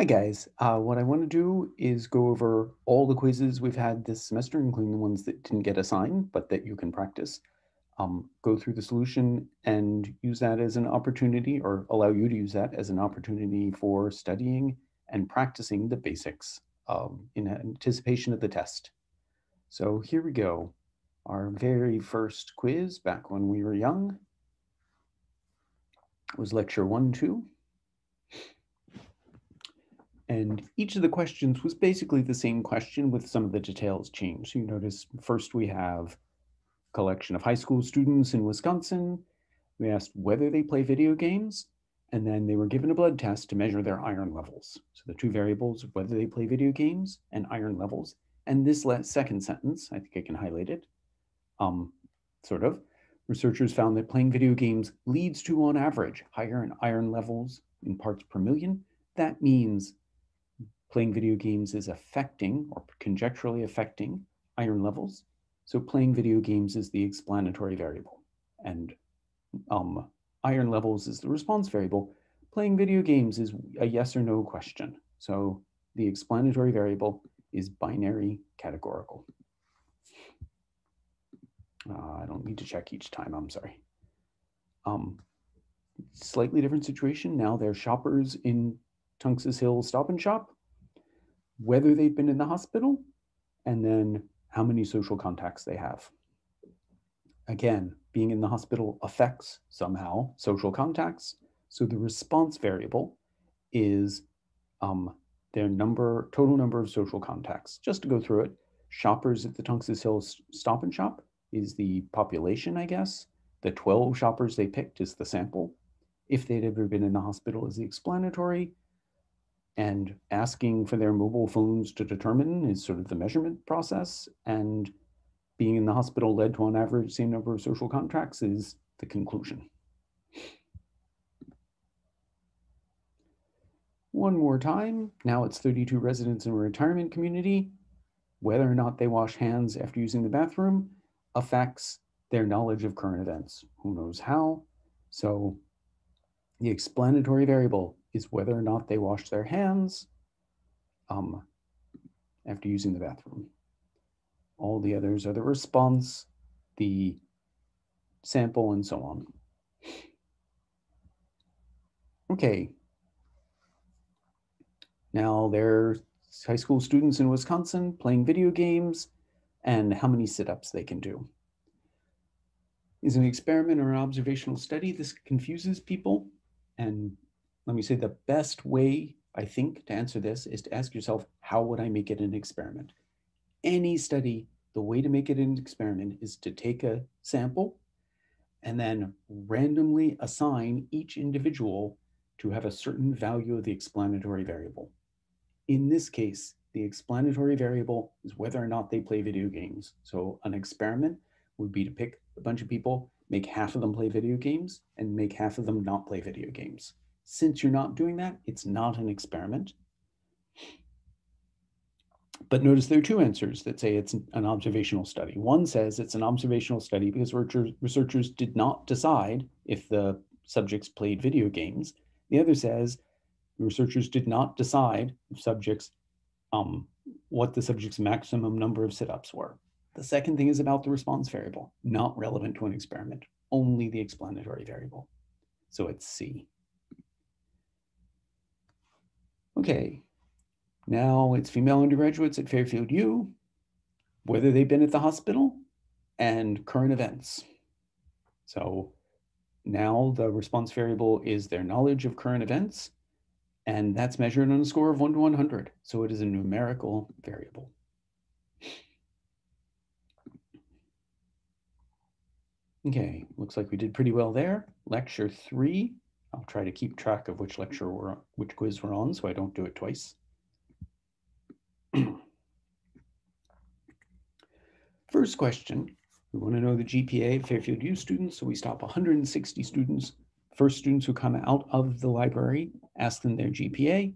Hi guys, uh, what I want to do is go over all the quizzes we've had this semester, including the ones that didn't get assigned, but that you can practice. Um, go through the solution and use that as an opportunity or allow you to use that as an opportunity for studying and practicing the basics um, in anticipation of the test. So here we go. Our very first quiz back when we were young was lecture one, two. And each of the questions was basically the same question with some of the details changed. So you notice first we have collection of high school students in Wisconsin. We asked whether they play video games, and then they were given a blood test to measure their iron levels. So the two variables, whether they play video games and iron levels. And this second sentence, I think I can highlight it, um, sort of. Researchers found that playing video games leads to, on average, higher in iron levels in parts per million. That means playing video games is affecting or conjecturally affecting iron levels. So playing video games is the explanatory variable and um, iron levels is the response variable. Playing video games is a yes or no question. So the explanatory variable is binary categorical. Uh, I don't need to check each time, I'm sorry. Um, slightly different situation. Now they're shoppers in Tunxis Hill Stop and Shop whether they've been in the hospital, and then how many social contacts they have. Again, being in the hospital affects somehow social contacts. So the response variable is um, their number, total number of social contacts. Just to go through it, shoppers at the Tunxis Hill Stop and Shop is the population, I guess. The 12 shoppers they picked is the sample. If they'd ever been in the hospital is the explanatory and asking for their mobile phones to determine is sort of the measurement process and being in the hospital led to on average same number of social contracts is the conclusion. One more time, now it's 32 residents in a retirement community. Whether or not they wash hands after using the bathroom affects their knowledge of current events. Who knows how? So the explanatory variable is whether or not they wash their hands um, after using the bathroom. All the others are the response, the sample, and so on. Okay. Now they're high school students in Wisconsin playing video games and how many sit-ups they can do. Is an experiment or an observational study. This confuses people and let me say the best way I think to answer this is to ask yourself, how would I make it an experiment? Any study, the way to make it an experiment is to take a sample and then randomly assign each individual to have a certain value of the explanatory variable. In this case, the explanatory variable is whether or not they play video games. So an experiment would be to pick a bunch of people, make half of them play video games, and make half of them not play video games. Since you're not doing that, it's not an experiment. But notice there are two answers that say it's an observational study. One says it's an observational study because researchers did not decide if the subjects played video games. The other says researchers did not decide if subjects um, what the subject's maximum number of sit-ups were. The second thing is about the response variable, not relevant to an experiment, only the explanatory variable. So it's C. Okay, now it's female undergraduates at Fairfield U, whether they've been at the hospital, and current events. So now the response variable is their knowledge of current events, and that's measured on a score of 1 to 100. So it is a numerical variable. Okay, looks like we did pretty well there. Lecture three I'll try to keep track of which lecture we're which quiz we're on so I don't do it twice. First question, we want to know the GPA of Fairfield U students, so we stop 160 students. First students who come out of the library, ask them their GPA.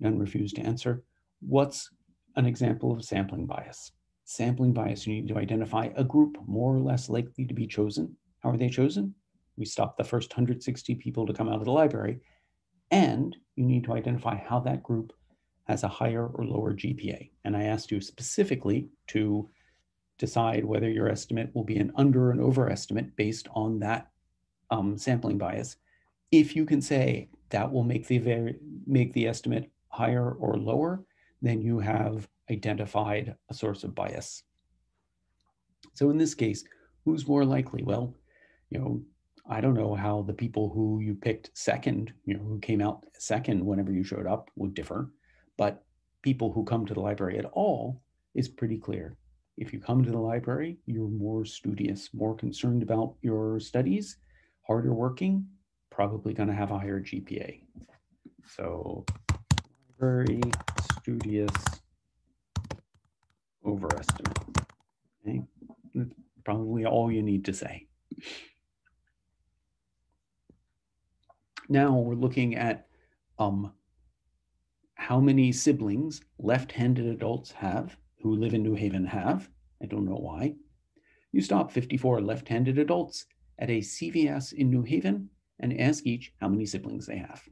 None refuse to answer. What's an example of sampling bias? Sampling bias, you need to identify a group more or less likely to be chosen. How are they chosen? We stopped the first 160 people to come out of the library. And you need to identify how that group has a higher or lower GPA. And I asked you specifically to decide whether your estimate will be an under and overestimate based on that um, sampling bias. If you can say that will make the very, make the estimate higher or lower, then you have identified a source of bias. So in this case, who's more likely? Well, you know, I don't know how the people who you picked second, you know, who came out second whenever you showed up would differ, but people who come to the library at all is pretty clear. If you come to the library, you're more studious, more concerned about your studies, harder working, probably going to have a higher GPA. So very studious overestimate. Okay, that's probably all you need to say. Now we're looking at um, how many siblings left-handed adults have who live in New Haven have. I don't know why. You stop 54 left-handed adults at a CVS in New Haven and ask each how many siblings they have.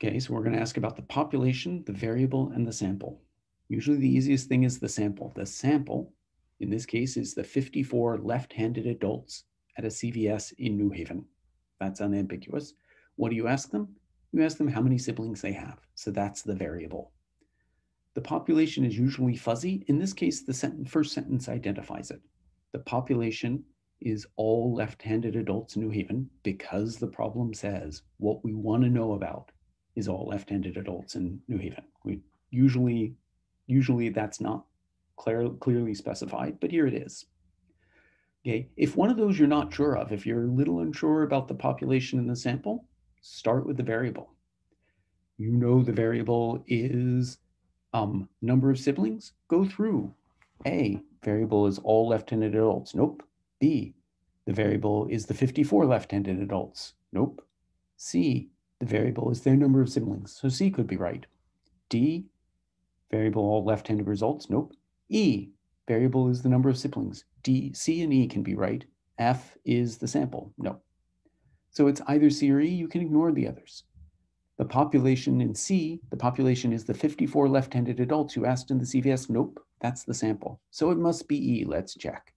Okay, so we're going to ask about the population, the variable, and the sample. Usually the easiest thing is the sample. The sample, in this case, is the 54 left-handed adults at a CVS in New Haven. That's unambiguous. What do you ask them? You ask them how many siblings they have. So that's the variable. The population is usually fuzzy. In this case, the first sentence identifies it. The population is all left-handed adults in New Haven because the problem says what we want to know about is all left-handed adults in New Haven. We usually, usually that's not clear, clearly specified, but here it is. Okay, if one of those you're not sure of, if you're a little unsure about the population in the sample, start with the variable. You know the variable is um, number of siblings, go through. A, variable is all left-handed adults. Nope. B, the variable is the 54 left-handed adults. Nope. C, the variable is their number of siblings. So C could be right. D, variable all left-handed results. Nope. E, variable is the number of siblings. D, C and E can be right. F is the sample. No. So it's either C or E, you can ignore the others. The population in C, the population is the 54 left-handed adults you asked in the CVS. Nope, that's the sample. So it must be E, let's check.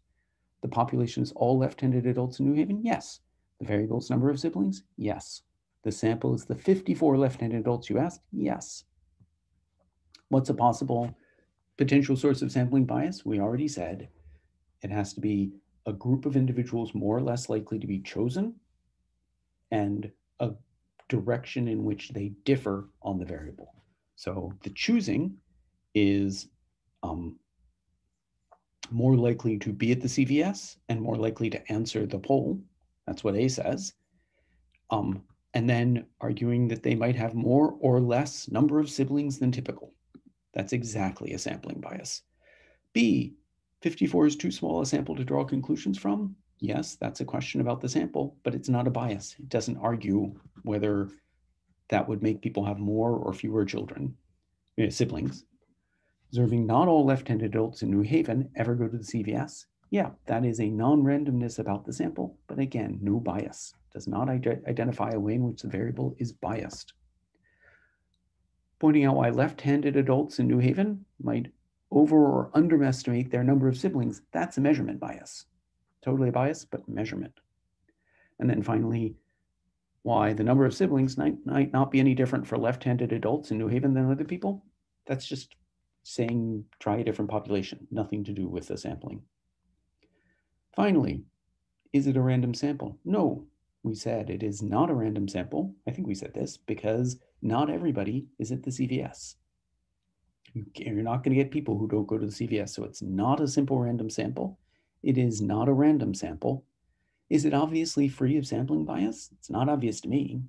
The population is all left-handed adults in New Haven? Yes. The variable is number of siblings? Yes. The sample is the 54 left-handed adults you asked? Yes. What's a possible potential source of sampling bias? We already said it has to be a group of individuals more or less likely to be chosen and a direction in which they differ on the variable. So the choosing is um, more likely to be at the CVS and more likely to answer the poll. That's what A says. Um, and then arguing that they might have more or less number of siblings than typical. That's exactly a sampling bias. B, 54 is too small a sample to draw conclusions from. Yes, that's a question about the sample, but it's not a bias. It doesn't argue whether that would make people have more or fewer children, you know, siblings observing not all left-handed adults in New Haven ever go to the CVS, yeah, that is a non-randomness about the sample, but again, no bias. Does not identify a way in which the variable is biased. Pointing out why left-handed adults in New Haven might over or underestimate their number of siblings, that's a measurement bias. Totally a bias, but measurement. And then finally, why the number of siblings might, might not be any different for left-handed adults in New Haven than other people. That's just saying try a different population, nothing to do with the sampling. Finally, is it a random sample? No, we said it is not a random sample. I think we said this because not everybody is at the CVS. You're not going to get people who don't go to the CVS. So it's not a simple random sample. It is not a random sample. Is it obviously free of sampling bias? It's not obvious to me.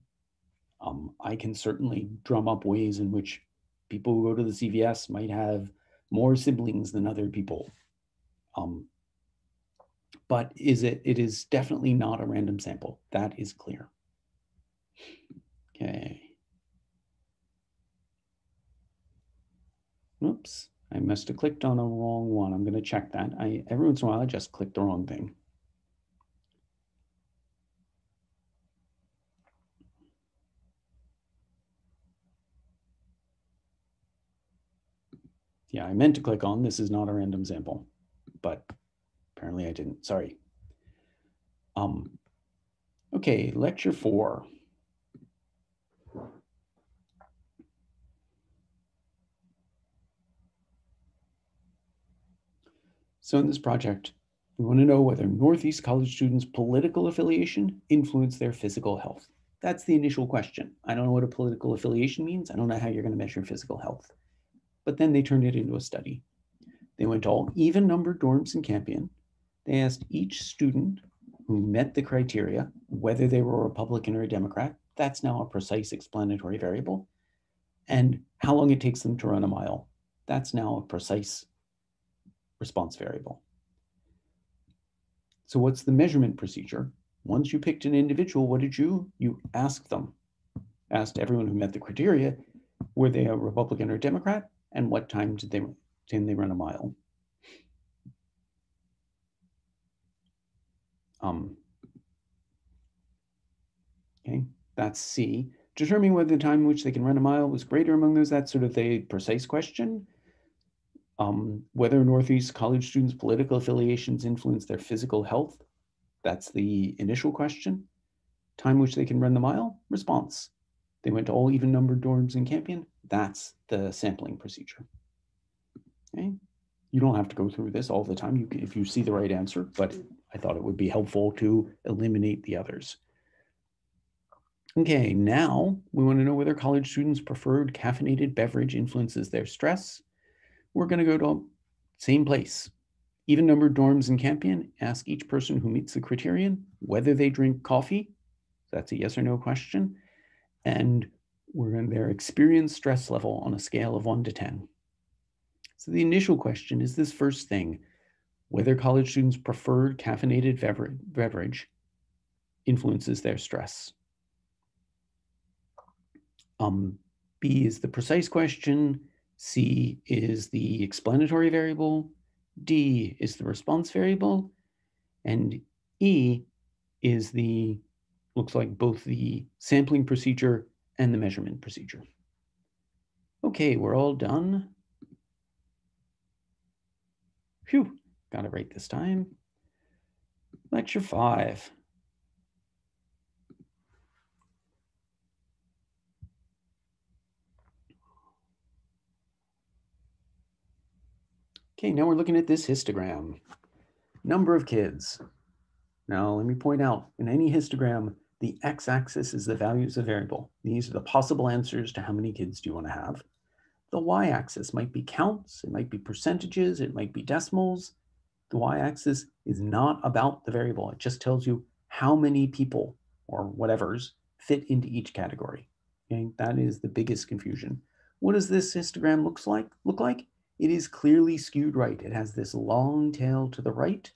Um, I can certainly drum up ways in which people who go to the CVS might have more siblings than other people. Um, but is it, it is definitely not a random sample. That is clear. Okay. Oops, I must have clicked on a wrong one. I'm going to check that. I, every once in a while, I just click the wrong thing. Yeah, I meant to click on this is not a random sample, but apparently I didn't. Sorry. Um, okay, lecture four. So in this project, we want to know whether Northeast College students' political affiliation influenced their physical health. That's the initial question. I don't know what a political affiliation means. I don't know how you're going to measure physical health. But then they turned it into a study. They went to all even numbered dorms in Campion. They asked each student who met the criteria, whether they were a Republican or a Democrat. That's now a precise explanatory variable. And how long it takes them to run a mile. That's now a precise response variable. So what's the measurement procedure? Once you picked an individual, what did you? You asked them, asked everyone who met the criteria, were they a Republican or Democrat? And what time did they, did they run a mile? Um, okay, that's C. Determining whether the time in which they can run a mile was greater among those, that's sort of the precise question. Um, whether Northeast college students' political affiliations influence their physical health, that's the initial question. Time which they can run the mile, response. They went to all even numbered dorms in Campion, that's the sampling procedure. Okay, you don't have to go through this all the time you if you see the right answer, but I thought it would be helpful to eliminate the others. Okay, now we want to know whether college students' preferred caffeinated beverage influences their stress. We're going to go to same place. Even numbered dorms in Campion, ask each person who meets the criterion whether they drink coffee. That's a yes or no question. And we're to their experience stress level on a scale of one to 10. So the initial question is this first thing, whether college students' preferred caffeinated beverage influences their stress. Um, B is the precise question. C is the explanatory variable. D is the response variable. And E is the, looks like both the sampling procedure and the measurement procedure. Okay, we're all done. Phew, got it right this time. Lecture five. Okay, now we're looking at this histogram. Number of kids. Now, let me point out, in any histogram, the x-axis is the values of variable. These are the possible answers to how many kids do you want to have. The y-axis might be counts, it might be percentages, it might be decimals. The y-axis is not about the variable. It just tells you how many people or whatever's fit into each category. Okay, that is the biggest confusion. What does this histogram looks like? Look like? It is clearly skewed right. It has this long tail to the right.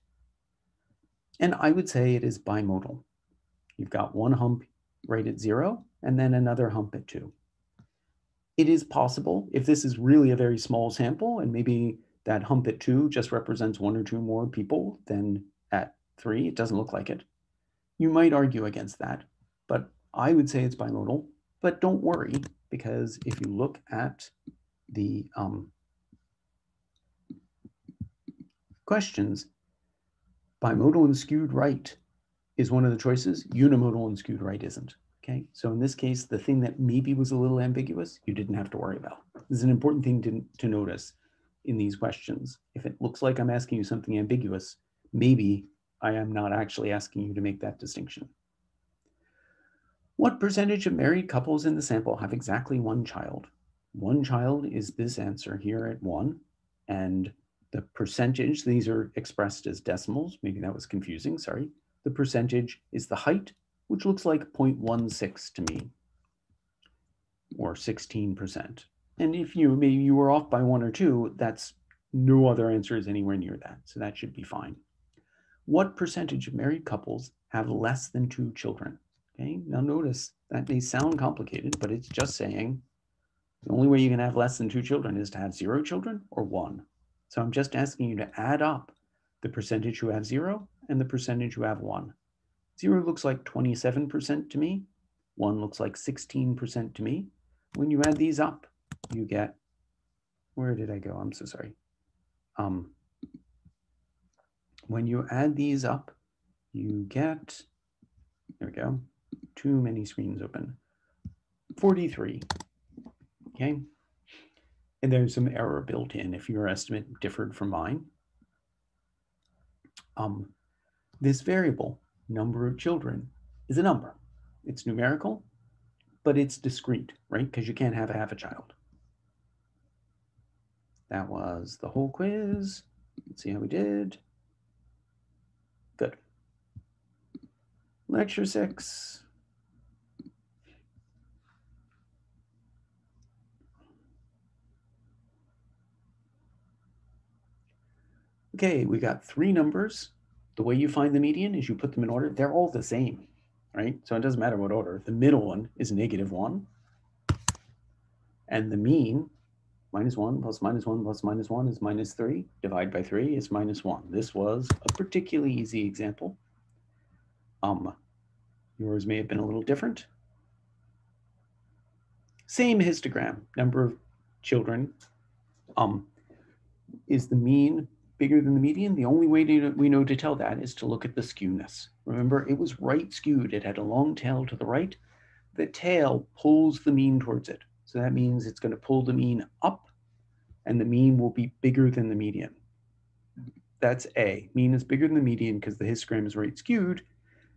And I would say it is bimodal. You've got one hump right at zero and then another hump at two it is possible if this is really a very small sample and maybe that hump at two just represents one or two more people than at three, it doesn't look like it. You might argue against that, but I would say it's bimodal. But don't worry, because if you look at the um, questions, bimodal and skewed right is one of the choices, unimodal and skewed right isn't. Okay, so in this case, the thing that maybe was a little ambiguous, you didn't have to worry about. This is an important thing to, to notice in these questions. If it looks like I'm asking you something ambiguous, maybe I am not actually asking you to make that distinction. What percentage of married couples in the sample have exactly one child? One child is this answer here at one, and the percentage, these are expressed as decimals, maybe that was confusing, sorry. The percentage is the height which looks like 0.16 to me, or 16%. And if you maybe you were off by one or two, that's no other answer is anywhere near that. So that should be fine. What percentage of married couples have less than two children? Okay, now notice that may sound complicated, but it's just saying the only way you can have less than two children is to have zero children or one. So I'm just asking you to add up the percentage who have zero and the percentage who have one. Zero looks like 27% to me. One looks like 16% to me. When you add these up, you get where did I go? I'm so sorry. Um, when you add these up, you get, there we go, too many screens open, 43, okay? And there's some error built in if your estimate differed from mine. Um, this variable, number of children, is a number. It's numerical, but it's discrete, right? Because you can't have a half a child. That was the whole quiz. Let's see how we did. Good. Lecture six. Okay, we got three numbers. The way you find the median is you put them in order. They're all the same, right? So it doesn't matter what order. The middle one is negative one. And the mean, minus one plus minus one plus minus one is minus three. Divide by three is minus one. This was a particularly easy example. Um, yours may have been a little different. Same histogram, number of children. Um, is the mean bigger than the median? The only way to, we know to tell that is to look at the skewness. Remember, it was right skewed. It had a long tail to the right. The tail pulls the mean towards it. So that means it's going to pull the mean up and the mean will be bigger than the median. That's A. Mean is bigger than the median because the histogram is right skewed.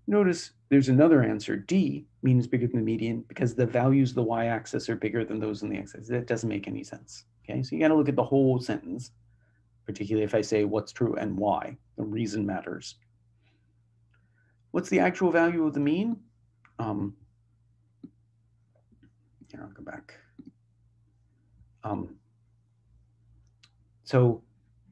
Notice there's another answer, D, mean is bigger than the median because the values of the y-axis are bigger than those in the x-axis. That doesn't make any sense. Okay, so you got to look at the whole sentence particularly if I say what's true and why. The reason matters. What's the actual value of the mean? Um, here, I'll go back. Um, so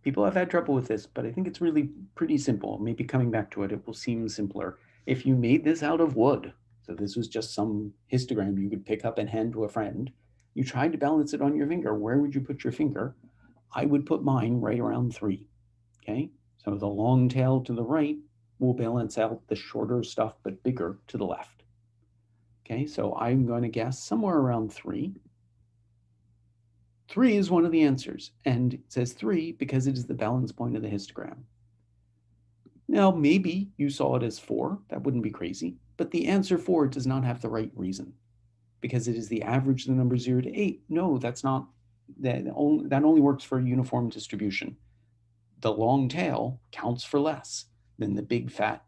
people have had trouble with this, but I think it's really pretty simple. Maybe coming back to it, it will seem simpler. If you made this out of wood, so this was just some histogram you could pick up and hand to a friend, you tried to balance it on your finger, where would you put your finger? I would put mine right around three. Okay, so the long tail to the right will balance out the shorter stuff, but bigger to the left. Okay, so I'm going to guess somewhere around three. Three is one of the answers, and it says three because it is the balance point of the histogram. Now, maybe you saw it as four. That wouldn't be crazy. But the answer four does not have the right reason because it is the average of the number zero to eight. No, that's not that only, that only works for uniform distribution. The long tail counts for less than the big fat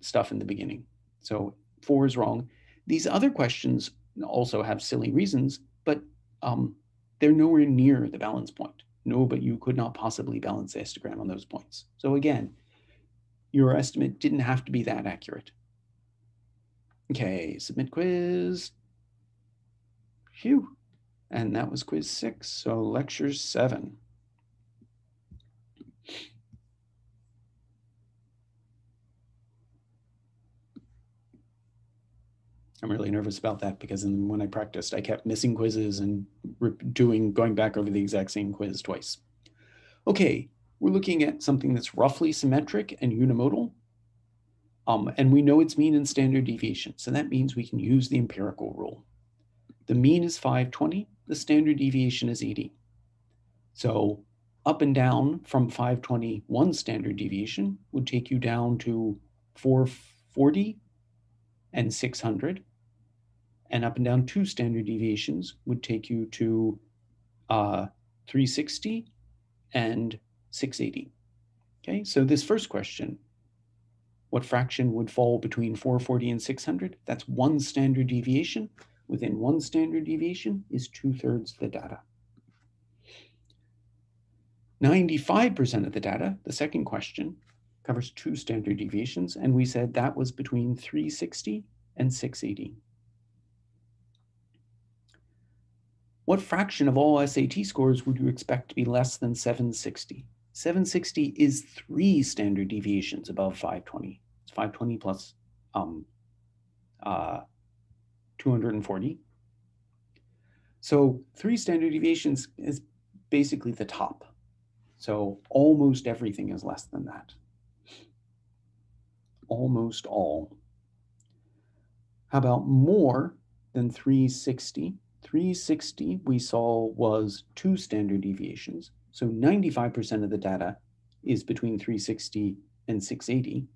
stuff in the beginning. So four is wrong. These other questions also have silly reasons, but um, they're nowhere near the balance point. No, but you could not possibly balance the histogram on those points. So again, your estimate didn't have to be that accurate. Okay, submit quiz. Phew. And that was quiz six. So lecture seven. I'm really nervous about that because when I practiced, I kept missing quizzes and doing going back over the exact same quiz twice. Okay, we're looking at something that's roughly symmetric and unimodal. Um, and we know its mean and standard deviation. So that means we can use the empirical rule. The mean is 520 the standard deviation is 80. So up and down from 521 standard deviation would take you down to 440 and 600. And up and down two standard deviations would take you to uh, 360 and 680. Okay, so this first question, what fraction would fall between 440 and 600? That's one standard deviation within one standard deviation is two thirds the data. 95% of the data, the second question, covers two standard deviations, and we said that was between 360 and 680. What fraction of all SAT scores would you expect to be less than 760? 760 is three standard deviations above 520. It's 520 plus um, uh, 240. So three standard deviations is basically the top. So almost everything is less than that. Almost all. How about more than 360? 360 we saw was two standard deviations. So 95% of the data is between 360 and 680.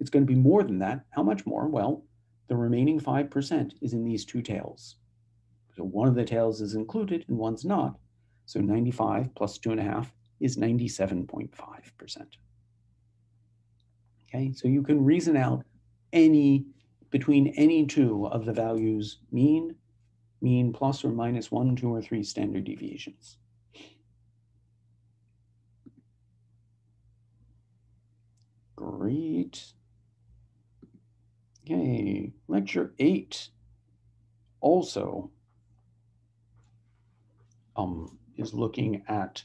It's going to be more than that. How much more? Well, the remaining 5% is in these two tails. So one of the tails is included and one's not. So 95 plus two and a half is 97.5%. Okay, so you can reason out any between any two of the values mean, mean plus or minus one, two, or three standard deviations. Great. Okay, lecture eight also um, is looking at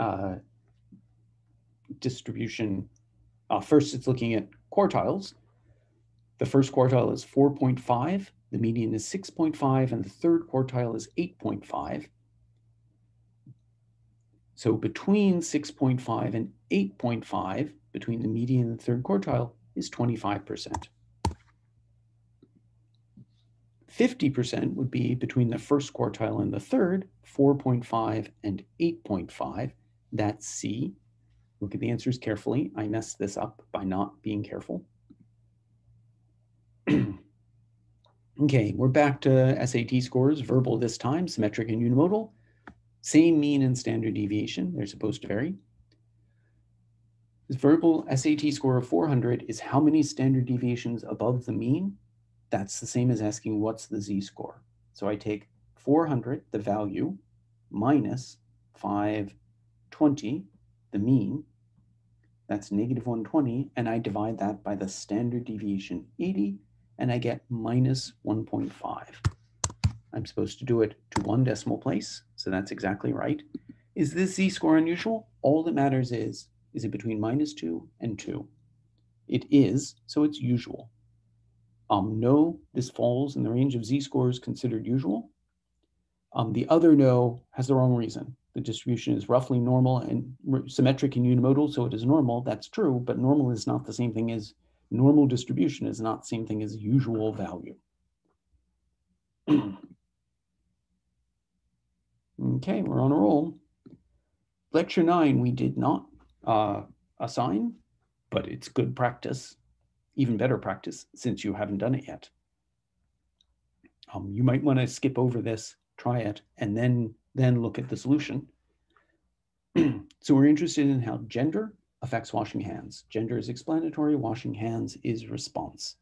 uh, distribution. Uh, first, it's looking at quartiles. The first quartile is 4.5, the median is 6.5, and the third quartile is 8.5. So between 6.5 and 8.5, between the median and the third quartile, is 25%. 50% would be between the first quartile and the third, 4.5 and 8.5. That's C. Look at the answers carefully. I messed this up by not being careful. okay, we're back to SAT scores, verbal this time, symmetric and unimodal. Same mean and standard deviation, they're supposed to vary. This verbal SAT score of 400 is how many standard deviations above the mean? That's the same as asking what's the z-score. So I take 400, the value, minus 520, the mean, that's negative 120, and I divide that by the standard deviation 80, and I get minus 1.5. I'm supposed to do it to one decimal place, so that's exactly right. Is this z-score unusual? All that matters is, is it between minus 2 and 2? It is, so it's usual. Um, no, this falls in the range of z-scores considered usual. Um, the other no has the wrong reason. The distribution is roughly normal and symmetric and unimodal, so it is normal. That's true, but normal is not the same thing as normal distribution is not the same thing as usual value. okay, we're on a roll. Lecture nine, we did not uh, assign, but it's good practice, even better practice since you haven't done it yet. Um, you might want to skip over this, try it, and then, then look at the solution. so we're interested in how gender affects washing hands. Gender is explanatory, washing hands is response.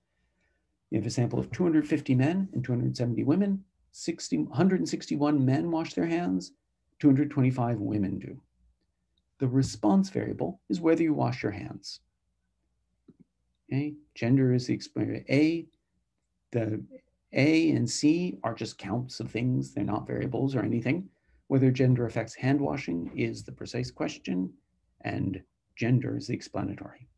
You have a sample of 250 men and 270 women. 60, 161 men wash their hands, 225 women do. The response variable is whether you wash your hands. Okay, gender is the explainer. A, the A and C are just counts of things. They're not variables or anything. Whether gender affects hand washing is the precise question, and gender is the explanatory.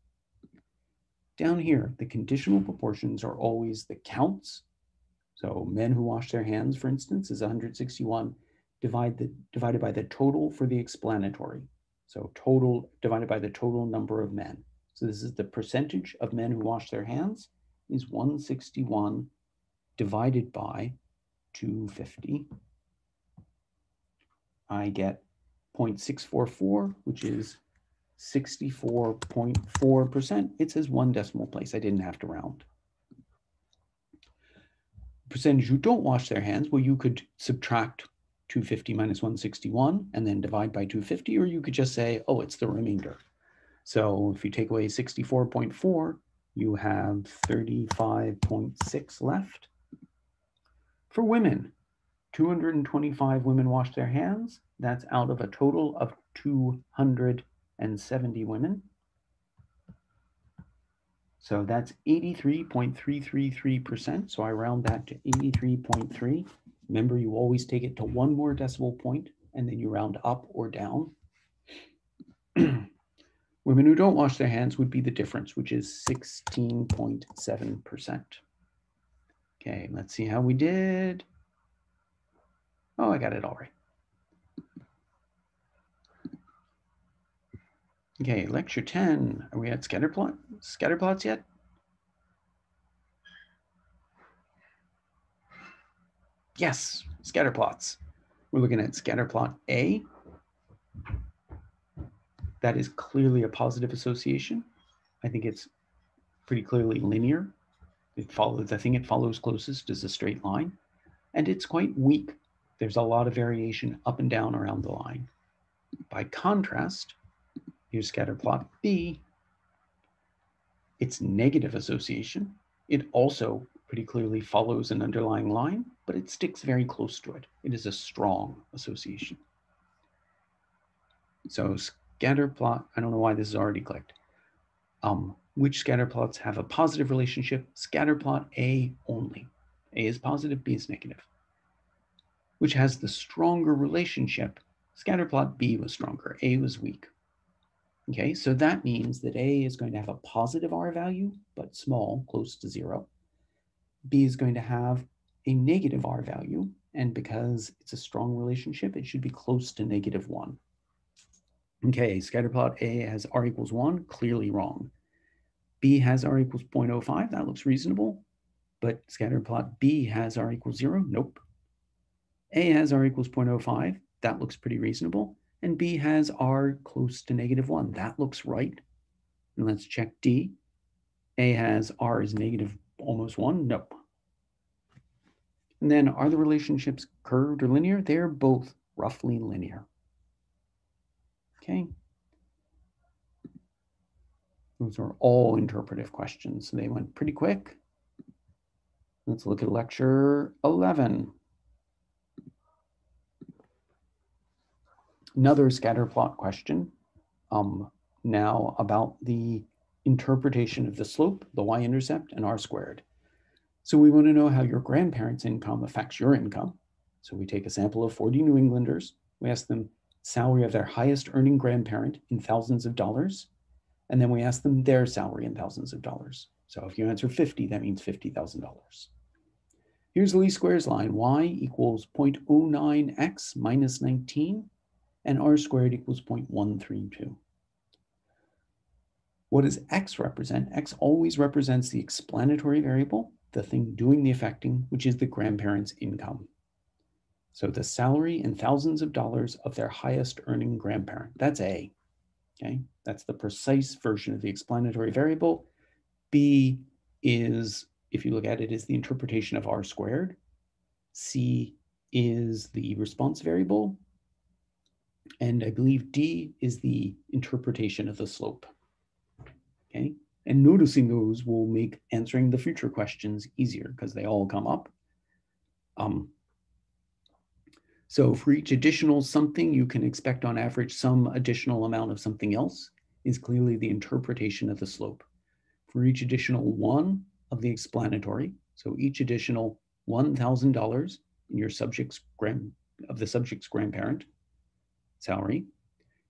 Down here, the conditional proportions are always the counts. So men who wash their hands, for instance, is 161 divide the, divided by the total for the explanatory. So total divided by the total number of men. So this is the percentage of men who wash their hands is 161 divided by 250. I get 0.644, which is 64.4%. It says one decimal place. I didn't have to round. Percentage who don't wash their hands, well, you could subtract 250 minus 161 and then divide by 250, or you could just say, oh, it's the remainder. So if you take away 64.4, you have 35.6 left. For women, 225 women wash their hands. That's out of a total of 270 women. So that's 83.333%. So I round that to 83.3. Remember, you always take it to one more decimal point and then you round up or down. Women who don't wash their hands would be the difference, which is 16.7%. Okay, let's see how we did. Oh, I got it all right. Okay, lecture 10. Are we at scatter plot scatter plots yet? Yes, scatter plots. We're looking at scatter plot A. That is clearly a positive association. I think it's pretty clearly linear. It follows, the thing it follows closest is a straight line. And it's quite weak. There's a lot of variation up and down around the line. By contrast, here's scatter plot B. It's negative association. It also pretty clearly follows an underlying line, but it sticks very close to it. It is a strong association. So scatter plot, I don't know why this is already clicked. Um, which scatter plots have a positive relationship? Scatter plot A only. A is positive, B is negative. Which has the stronger relationship? Scatter plot B was stronger, A was weak. Okay, so that means that A is going to have a positive R value, but small, close to zero. B is going to have a negative R value, and because it's a strong relationship, it should be close to negative one. Okay, scatterplot A has R equals one, clearly wrong. B has R equals 0.05, that looks reasonable. But scatterplot B has R equals zero, nope. A has R equals 0.05, that looks pretty reasonable. And B has R close to negative one, that looks right. And let's check D. A has R is negative almost one, nope. And then are the relationships curved or linear? They're both roughly linear. Okay. Those are all interpretive questions. So they went pretty quick. Let's look at lecture 11. Another scatter plot question um, now about the interpretation of the slope, the y-intercept, and r squared. So we want to know how your grandparents' income affects your income. So we take a sample of 40 New Englanders. We ask them salary of their highest earning grandparent in thousands of dollars and then we ask them their salary in thousands of dollars. So if you answer 50, that means $50,000. Here's the least squares line. y equals 0.09x minus 19, and r squared equals 0.132. What does x represent? x always represents the explanatory variable, the thing doing the affecting, which is the grandparent's income. So the salary in thousands of dollars of their highest earning grandparent. That's A. Okay, that's the precise version of the explanatory variable. B is, if you look at it, is the interpretation of R squared. C is the response variable. And I believe D is the interpretation of the slope. Okay, and noticing those will make answering the future questions easier because they all come up. Um, so for each additional something, you can expect on average some additional amount of something else is clearly the interpretation of the slope. For each additional one of the explanatory, so each additional $1,000 in your subject's grand, of the subject's grandparent salary,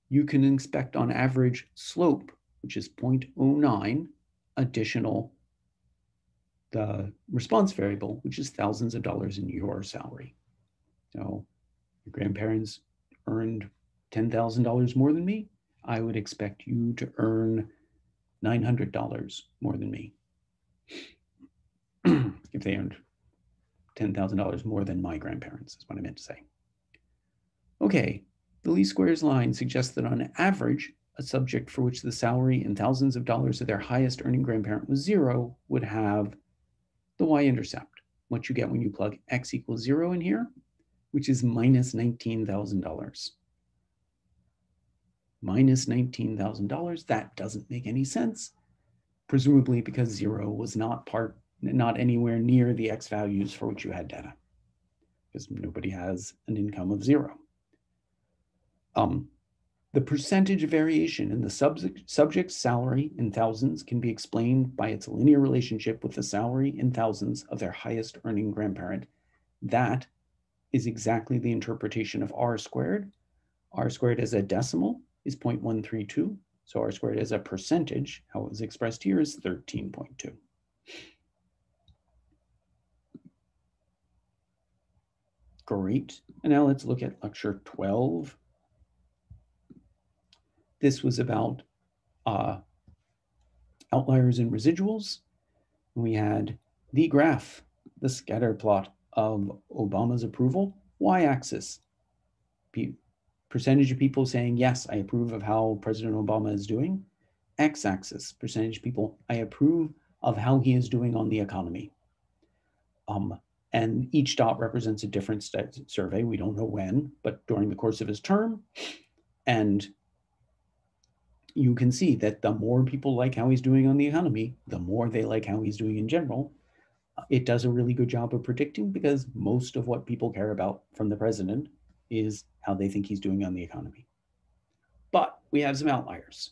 you can expect on average slope, which is 0.09 additional the response variable, which is thousands of dollars in your salary. So your grandparents earned $10,000 more than me, I would expect you to earn $900 more than me. if they earned $10,000 more than my grandparents, is what I meant to say. Okay, the least squares line suggests that on average, a subject for which the salary in thousands of dollars of their highest earning grandparent was zero would have the y-intercept, what you get when you plug x equals zero in here, which is minus $19,000. Minus $19,000, that doesn't make any sense, presumably because zero was not part, not anywhere near the X values for which you had data, because nobody has an income of zero. Um, the percentage variation in the subject, subject's salary in thousands can be explained by its linear relationship with the salary in thousands of their highest earning grandparent. That is exactly the interpretation of r squared. r squared as a decimal is 0.132. So r squared as a percentage, how it was expressed here is 13.2. Great. And now let's look at lecture 12. This was about uh, outliers and residuals. We had the graph, the scatter plot, of Obama's approval, y-axis. Percentage of people saying, yes, I approve of how President Obama is doing. X-axis, percentage of people, I approve of how he is doing on the economy. Um, and each dot represents a different survey. We don't know when, but during the course of his term. And you can see that the more people like how he's doing on the economy, the more they like how he's doing in general. It does a really good job of predicting because most of what people care about from the president is how they think he's doing on the economy. But we have some outliers.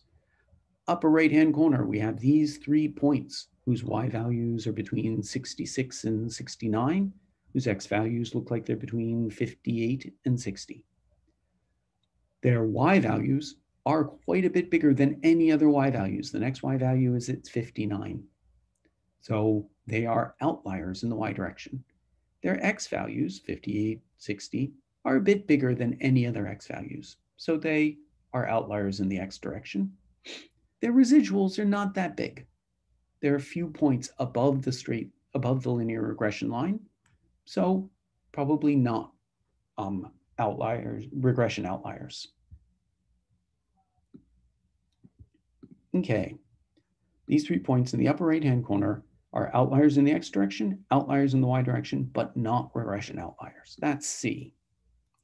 Upper right-hand corner, we have these three points whose y values are between 66 and 69, whose x values look like they're between 58 and 60. Their y values are quite a bit bigger than any other y values. The next y value is at 59. So they are outliers in the y direction. Their x values, 58, 60, are a bit bigger than any other x values. So they are outliers in the x direction. Their residuals are not that big there are a few points above the straight, above the linear regression line. So probably not um, outliers, regression outliers. Okay, these three points in the upper right-hand corner are outliers in the x direction, outliers in the y direction, but not regression outliers. That's C.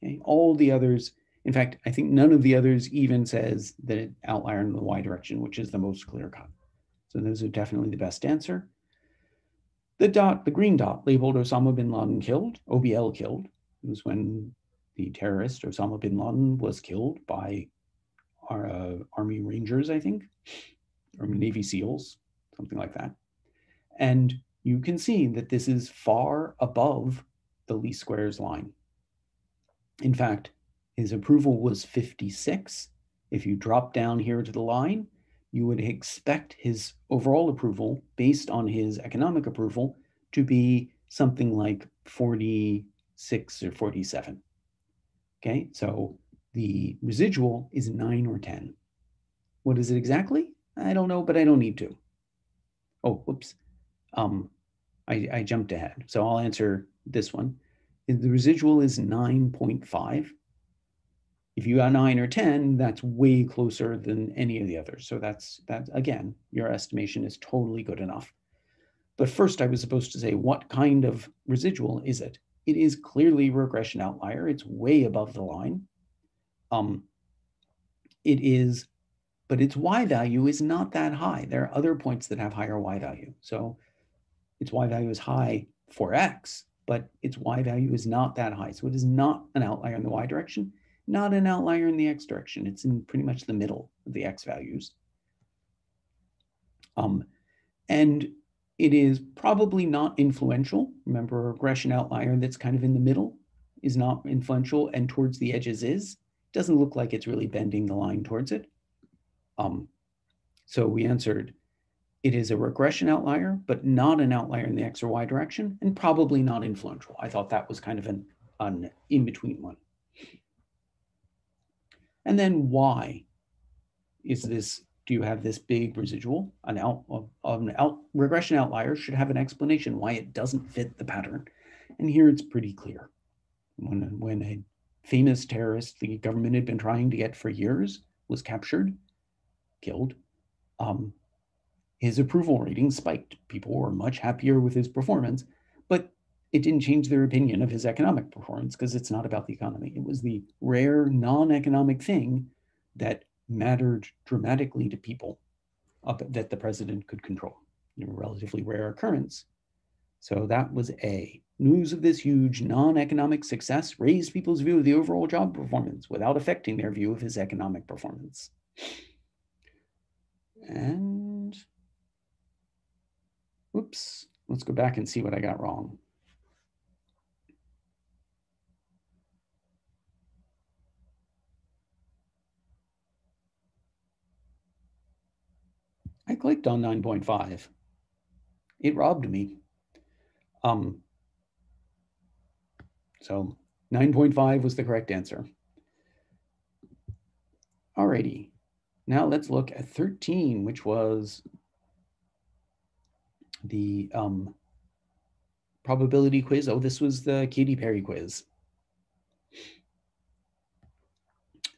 Okay, all the others, in fact, I think none of the others even says that it outlier in the y direction, which is the most clear cut. So those are definitely the best answer. The dot, the green dot labeled Osama bin Laden killed, OBL killed. It was when the terrorist Osama bin Laden was killed by our uh, Army Rangers, I think, or Navy SEALs, something like that. And you can see that this is far above the least squares line. In fact, his approval was 56. If you drop down here to the line, you would expect his overall approval based on his economic approval to be something like 46 or 47. Okay, so the residual is 9 or 10. What is it exactly? I don't know, but I don't need to. Oh, whoops. Um, I, I jumped ahead. So I'll answer this one. The residual is 9.5. If you got nine or 10, that's way closer than any of the others. So that's, that again, your estimation is totally good enough. But first I was supposed to say, what kind of residual is it? It is clearly regression outlier. It's way above the line. Um, it is, but its y value is not that high. There are other points that have higher y value. So its y value is high for x, but its y value is not that high. So it is not an outlier in the y direction not an outlier in the x direction. It's in pretty much the middle of the x values. Um, and it is probably not influential. Remember, a regression outlier that's kind of in the middle is not influential and towards the edges is. Doesn't look like it's really bending the line towards it. Um, so we answered, it is a regression outlier, but not an outlier in the x or y direction, and probably not influential. I thought that was kind of an, an in-between one. And then why is this, do you have this big residual? An out, an out regression outlier should have an explanation why it doesn't fit the pattern. And here it's pretty clear. When, when a famous terrorist the government had been trying to get for years was captured, killed, um, his approval rating spiked. People were much happier with his performance, but it didn't change their opinion of his economic performance because it's not about the economy. It was the rare non-economic thing that mattered dramatically to people that the president could control. A relatively rare occurrence. So that was A. News of this huge non-economic success raised people's view of the overall job performance without affecting their view of his economic performance. And, oops, let's go back and see what I got wrong. I clicked on 9.5. It robbed me. Um, so 9.5 was the correct answer. Alrighty, now let's look at 13, which was the um, probability quiz. Oh, this was the Katy Perry quiz.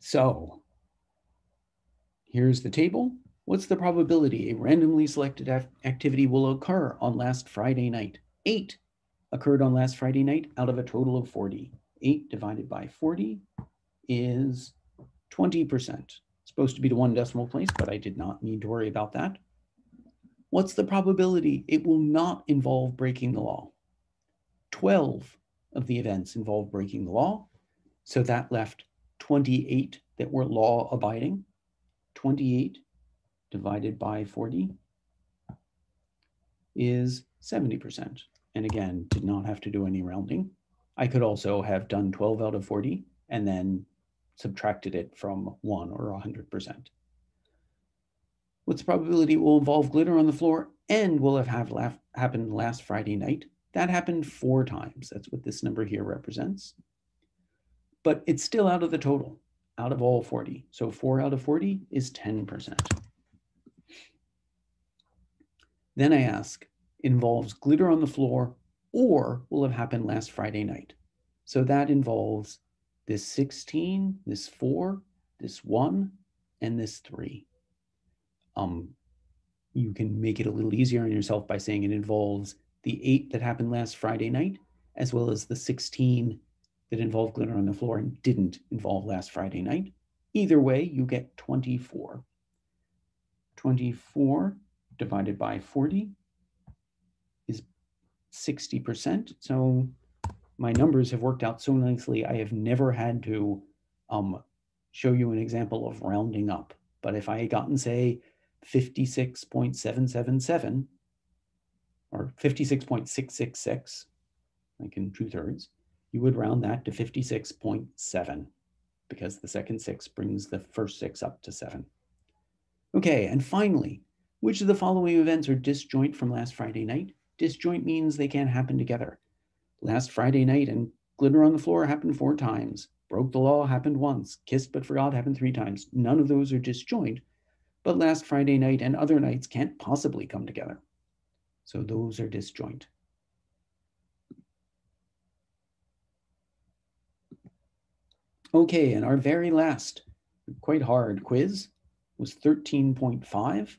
So here's the table. What's the probability a randomly selected activity will occur on last Friday night? Eight occurred on last Friday night out of a total of 40. Eight divided by 40 is 20%. Supposed to be the one decimal place, but I did not need to worry about that. What's the probability it will not involve breaking the law? 12 of the events involved breaking the law. So that left 28 that were law abiding. 28 divided by 40 is 70%. And again, did not have to do any rounding. I could also have done 12 out of 40 and then subtracted it from one or 100%. What's the probability it will involve glitter on the floor and will have, have happened last Friday night? That happened four times. That's what this number here represents. But it's still out of the total, out of all 40. So four out of 40 is 10%. Then I ask, involves glitter on the floor or will have happened last Friday night. So that involves this 16, this 4, this 1, and this 3. Um, you can make it a little easier on yourself by saying it involves the 8 that happened last Friday night, as well as the 16 that involved glitter on the floor and didn't involve last Friday night. Either way, you get 24. 24 divided by 40 is 60%. So my numbers have worked out so nicely. I have never had to um, show you an example of rounding up. But if I had gotten, say, 56.777 or 56.666, like in two thirds, you would round that to 56.7 because the second six brings the first six up to seven. Okay, and finally, which of the following events are disjoint from last Friday night? Disjoint means they can't happen together. Last Friday night and glitter on the floor happened four times. Broke the law happened once. Kissed but forgot happened three times. None of those are disjoint, but last Friday night and other nights can't possibly come together. So those are disjoint. Okay, and our very last, quite hard quiz was 13.5.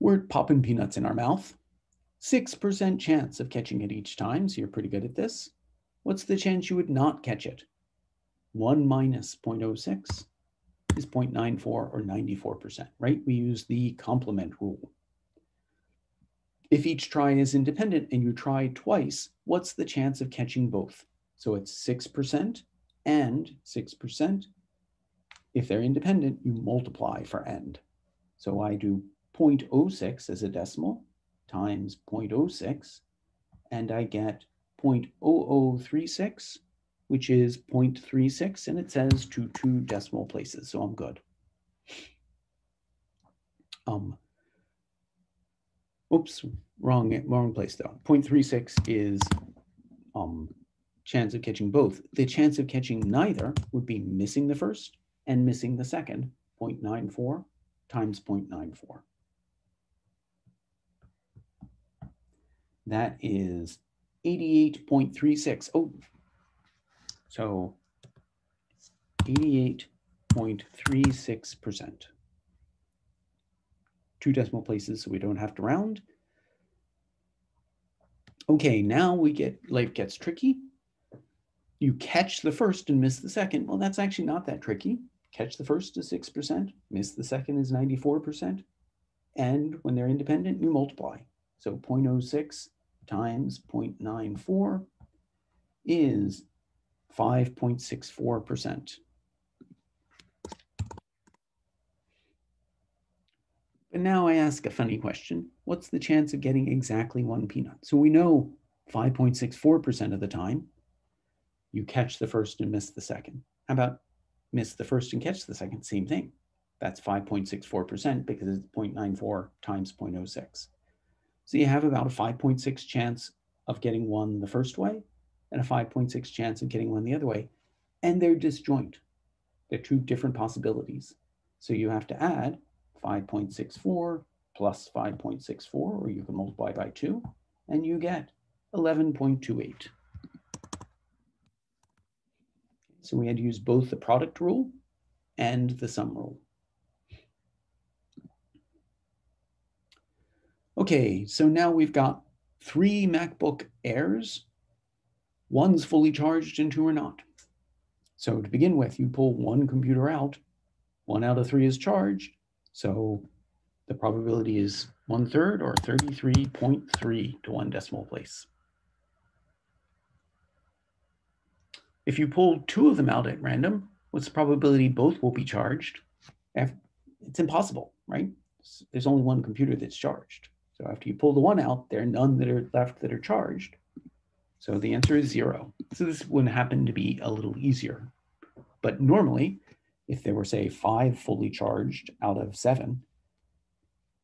We're popping peanuts in our mouth. 6% chance of catching it each time, so you're pretty good at this. What's the chance you would not catch it? 1 minus 0.06 is 0.94 or 94%, right? We use the complement rule. If each try is independent and you try twice, what's the chance of catching both? So it's 6% and 6%. If they're independent, you multiply for end. So I do 0.06 as a decimal times 0.06, and I get 0.0036, which is 0.36, and it says to two decimal places, so I'm good. Um, oops, wrong, wrong place though. 0.36 is um, chance of catching both. The chance of catching neither would be missing the first and missing the second, 0.94 times 0.94. That is 88.36. Oh, so 88.36%. Two decimal places so we don't have to round. Okay, now we get, life gets tricky. You catch the first and miss the second. Well, that's actually not that tricky. Catch the first is 6%, miss the second is 94%. And when they're independent, you multiply. So 0.06 times 0.94 is 5.64%. But now I ask a funny question. What's the chance of getting exactly one peanut? So we know 5.64% of the time, you catch the first and miss the second. How about miss the first and catch the second? Same thing. That's 5.64% because it's 0.94 times 0.06. So you have about a 5.6 chance of getting one the first way and a 5.6 chance of getting one the other way. And they're disjoint. They're two different possibilities. So you have to add 5.64 plus 5.64, or you can multiply by 2, and you get 11.28. So we had to use both the product rule and the sum rule. Okay, so now we've got three MacBook Airs. One's fully charged and two are not. So to begin with, you pull one computer out, one out of three is charged. So the probability is one third or 33.3 to one decimal place. If you pull two of them out at random, what's the probability both will be charged? It's impossible, right? There's only one computer that's charged. So after you pull the one out, there are none that are left that are charged. So the answer is zero. So this would happen to be a little easier. But normally, if there were, say, five fully charged out of seven,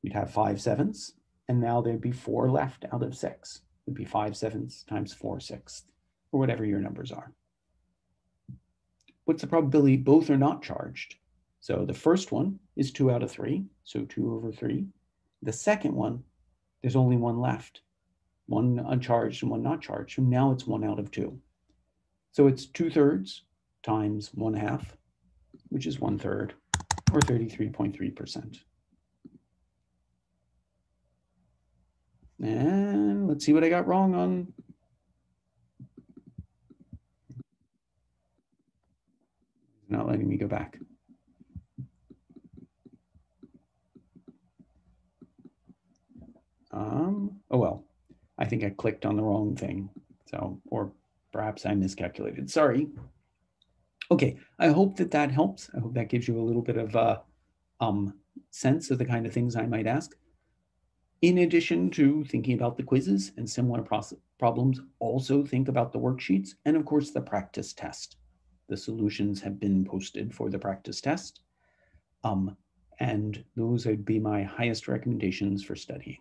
you'd have five sevens, and now there'd be four left out of six. It'd be five sevens times four sixths, or whatever your numbers are. What's the probability both are not charged? So the first one is two out of three, so two over three. The second one, there's only one left, one uncharged and one not charged. So now it's one out of two. So it's two thirds times one half, which is one third, or 33.3%. And let's see what I got wrong on. Not letting me go back. Um, oh well, I think I clicked on the wrong thing. So, or perhaps I miscalculated. Sorry. Okay, I hope that that helps. I hope that gives you a little bit of a um, sense of the kind of things I might ask. In addition to thinking about the quizzes and similar problems, also think about the worksheets and of course the practice test. The solutions have been posted for the practice test. Um, and those would be my highest recommendations for studying.